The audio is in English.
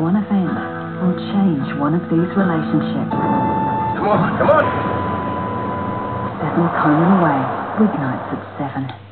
one event will change one of these relationships. Come on, come on! Seven Conan Away, weeknights at seven.